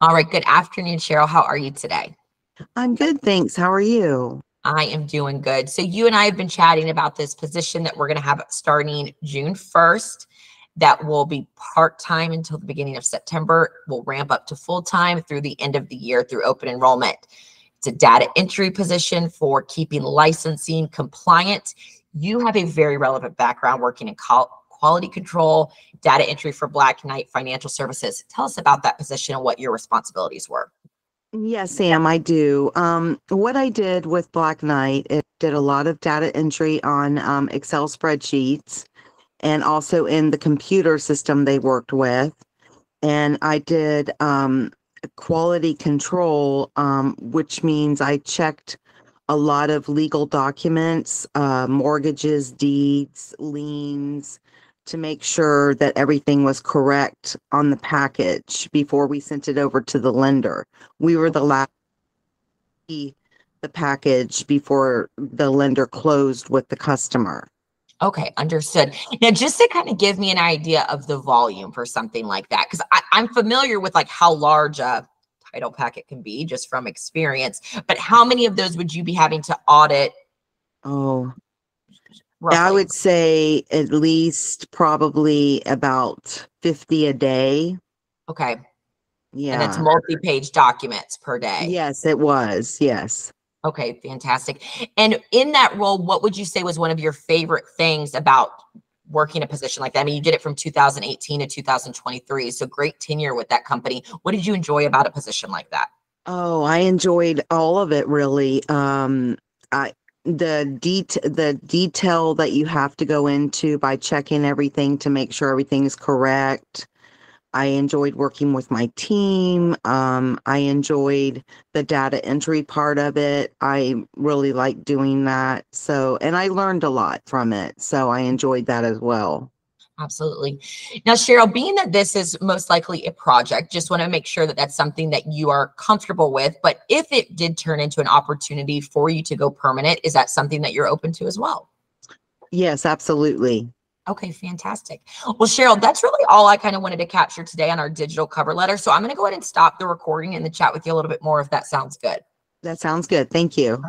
All right. Good afternoon, Cheryl. How are you today? I'm good, thanks. How are you? I am doing good. So, you and I have been chatting about this position that we're going to have starting June 1st that will be part time until the beginning of September. We'll ramp up to full time through the end of the year through open enrollment. It's a data entry position for keeping licensing compliant. You have a very relevant background working in quality control, data entry for Black Knight Financial Services. Tell us about that position and what your responsibilities were. Yes, Sam, I do. Um, what I did with Black Knight, it did a lot of data entry on um, Excel spreadsheets and also in the computer system they worked with. And I did um, quality control, um, which means I checked a lot of legal documents, uh, mortgages, deeds, liens, to make sure that everything was correct on the package before we sent it over to the lender. We were the last the package before the lender closed with the customer. Okay, understood. Now, just to kind of give me an idea of the volume for something like that, because I'm familiar with like how large a title packet can be just from experience, but how many of those would you be having to audit? Oh, Roughly. I would say at least probably about 50 a day. Okay. Yeah. And it's multi-page documents per day. Yes, it was. Yes. Okay, fantastic. And in that role, what would you say was one of your favorite things about working a position like that? I mean, you did it from 2018 to 2023, so great tenure with that company. What did you enjoy about a position like that? Oh, I enjoyed all of it really. Um, I the det the detail that you have to go into by checking everything to make sure everything is correct. I enjoyed working with my team. Um, I enjoyed the data entry part of it. I really liked doing that. So, and I learned a lot from it. So I enjoyed that as well. Absolutely. Now, Cheryl, being that this is most likely a project, just want to make sure that that's something that you are comfortable with. But if it did turn into an opportunity for you to go permanent, is that something that you're open to as well? Yes, absolutely. Okay, fantastic. Well, Cheryl, that's really all I kind of wanted to capture today on our digital cover letter. So I'm going to go ahead and stop the recording and the chat with you a little bit more if that sounds good. That sounds good. Thank you.